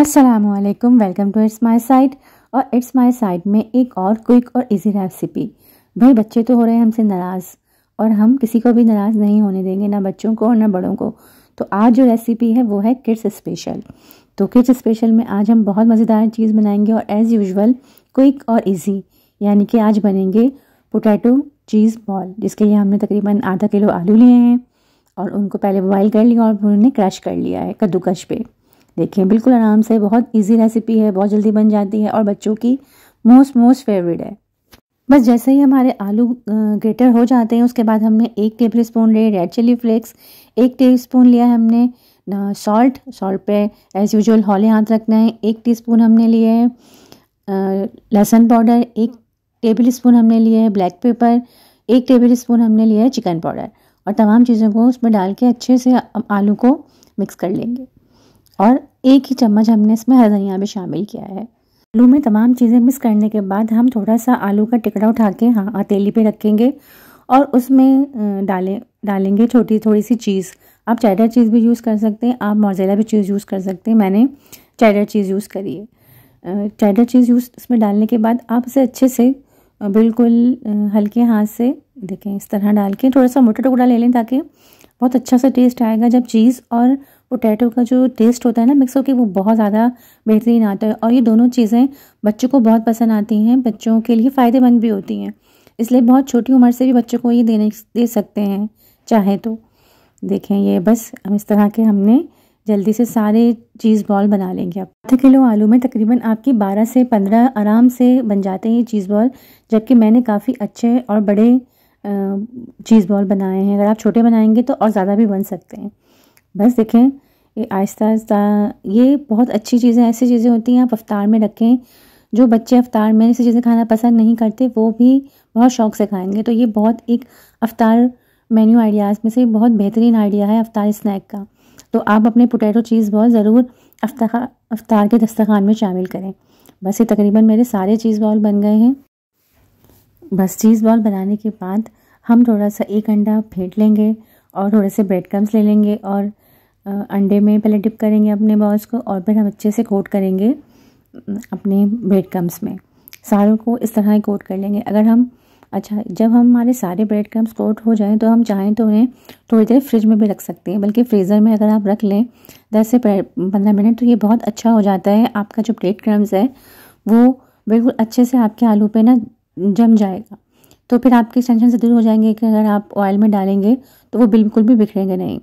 असलकम welcome to it's my site और it's my site में एक और क्विक और इजी रेसिपी भाई, बच्चे तो हो रहे हैं हमसे नाराज़। और हम किसी को भी नाराज़ नहीं होने देंगे, ना बच्चों को और ना बड़ों को। तो आज जो रेसिपी है, वो है किड्स स्पेशल तो किड्स स्पेशल में आज हम बहुत मज़ेदार चीज़ बनाएँगे और एज़ यूजल क्विक और इजी यानी कि आज बनेंगे पोटैटो चीज़ बॉल जिसके लिए हमने तकरीबन आधा किलो आलू लिए हैं और उनको पहले बॉयल कर लिया और उन्होंने क्रश कर लिया है कद्दूकश पे। देखिए बिल्कुल आराम से, बहुत इजी रेसिपी है, बहुत जल्दी बन जाती है और बच्चों की मोस्ट मोस्ट फेवरेट है। बस जैसे ही हमारे आलू ग्रेटर हो जाते हैं, उसके बाद हमने एक टेबल स्पून लिए रेड चिली फ्लेक्स एक टेबल स्पून लिया है हमने सॉल्ट सॉल्ट पे एज़ यूजल हौले हाथ रखना है, एक टीस्पून हमने लिए है लहसुन पाउडर, एक टेबल स्पून हमने लिए है ब्लैक पेपर एक टेबल स्पून हमने लिया है चिकन पाउडर और तमाम चीज़ों को उसमें डाल के अच्छे से आलू को मिक्स कर लेंगे। और एक ही चम्मच हमने इसमें हरा धनिया भी शामिल किया है। आलू में तमाम चीज़ें मिक्स करने के बाद हम थोड़ा सा आलू का टिकड़ा उठा के हाँ हथेली पे रखेंगे और उसमें डालें, डालेंगे छोटी थोड़ी सी चीज़। आप चैडर चीज़ भी यूज़ कर सकते हैं, आप मोजेला भी चीज़ यूज़ कर सकते हैं, मैंने चैडर चीज़ यूज़ करी है। चैडर चीज़ यूज़ इसमें डालने के बाद आप इसे अच्छे से बिल्कुल हल्के हाथ से देखें, इस तरह डाल के थोड़ा सा मोटा टुकड़ा ले लें ताकि बहुत अच्छा सा टेस्ट आएगा जब चीज़ और पोटैटो का जो टेस्ट होता है ना मिक्स होकर वो बहुत ज़्यादा बेहतरीन आता है। और ये दोनों चीज़ें बच्चों को बहुत पसंद आती हैं, बच्चों के लिए फ़ायदेमंद भी होती हैं। इसलिए बहुत छोटी उम्र से भी बच्चों को ये देने दे सकते हैं, चाहे तो। देखें ये बस हम इस तरह के हमने जल्दी से सारे चीज़ बॉल बना लेंगे आप आधा किलो आलू में तकरीबन आपकी 12 से 15 आराम से बन जाते हैं ये चीज़ बॉल जबकि मैंने काफ़ी अच्छे और बड़े चीज़ बॉल बनाए हैं। अगर आप छोटे बनाएँगे तो और ज़्यादा भी बन सकते हैं। बस देखें, ये आहिस्ता आहिस्ता, ये बहुत अच्छी चीज़ें, ऐसी चीज़ें होती हैं आप अफ्तार में रखें, जो बच्चे अफ्तार में ऐसी चीज़ें खाना पसंद नहीं करते, वो भी बहुत शौक से खाएँगे। तो ये बहुत एक अफ्तार मेन्यू आइडियाज़ में से बहुत बेहतरीन आइडिया है अफ्तार स्नैक का। तो आप अपने पोटैटो चीज़ बॉल ज़रूर अफ्तार के दस्तखान में शामिल करें। बस ये तकरीबन मेरे सारे चीज़ बॉल बन गए हैं। बस चीज़ बॉल बनाने के बाद हम थोड़ा सा एक अंडा फेंट लेंगे। और थोड़े से ब्रेड क्रम्स ले लेंगे और अंडे में पहले डिप करेंगे अपने बॉल्स को और फिर हम अच्छे से कोट करेंगे अपने ब्रेड क्रम्स में। सारों को इस तरह ही कोट कर लेंगे। अगर हम अच्छा जब हम हमारे सारे ब्रेड क्रम्स कोट हो जाएँ तो हम चाहें तो उन्हें थोड़ी देर फ्रिज में भी रख सकते हैं। बल्कि फ्रीज़र में अगर आप रख लें, दस से पंद्रह मिनट तो ये बहुत अच्छा हो जाता है। आपका जो ब्रेड क्रम्स है, वो बिल्कुल अच्छे से आपके आलू पे ना जम जाएगा। तो फिर आपके टेंशन से दूर हो जाएँगे कि अगर आप ऑयल में डालेंगे तो वो बिल्कुल भी बिखरेंगे नहीं।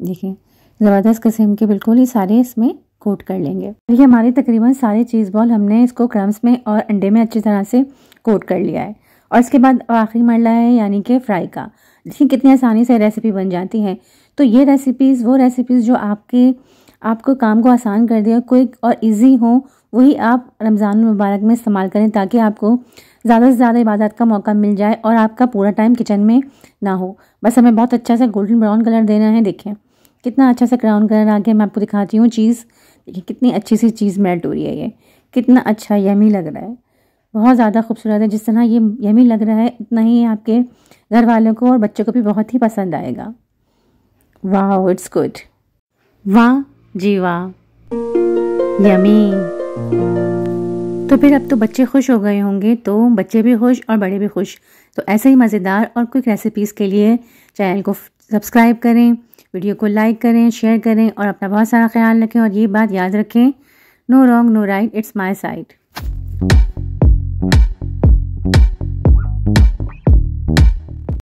देखिए, ज़बरदस्त किस्म के बिल्कुल ही सारे इसमें कोट कर लेंगे। ये हमारे तकरीबन सारे चीज़ बॉल हमने इसको क्रम्स में और अंडे में अच्छी तरह से कोट कर लिया है। और इसके बाद आखिरी मरला है, यानी कि फ्राई का। देखिए, कितनी आसानी से रेसिपी बन जाती है। तो ये रेसिपीज़ वो रेसिपीज़ जो आपके, आपको काम को आसान कर दे क्विक और इजी हो, वही आप रमज़ान मुबारक में इस्तेमाल करें ताकि आपको ज़्यादा से ज़्यादा इबादत का मौका मिल जाए और आपका पूरा टाइम किचन में ना हो। बस हमें बहुत अच्छा सा गोल्डन ब्राउन कलर देना है, देखें। कितना अच्छा सा ब्राउन कलर आ गया मैं आपको दिखाती हूँ चीज़ देखिए, कितनी अच्छी सी चीज़ मेल्ट हो रही है ये। कितना अच्छा यमी लग रहा है। बहुत ज़्यादा खूबसूरत है। जिस तरह ये यमी लग रहा है इतना ही आपके घर वालों को और बच्चों को भी बहुत ही पसंद आएगा। वाह इट्स गुड वाह, जी वाह। यमी तो फिर अब तो बच्चे खुश हो गए होंगे तो बच्चे भी खुश और बड़े भी खुश। तो ऐसे ही मज़ेदार और क्विक रेसिपीज़ के लिए चैनल को सब्सक्राइब करें वीडियो को लाइक करें शेयर करें और अपना बहुत सारा ख्याल रखें और ये बात याद रखें no wrong no right it's my side